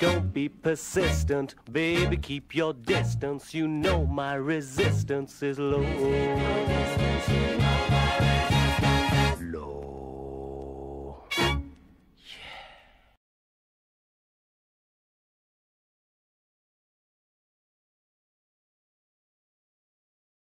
Don't be persistent, baby, keep your distance. You know my resistance is low.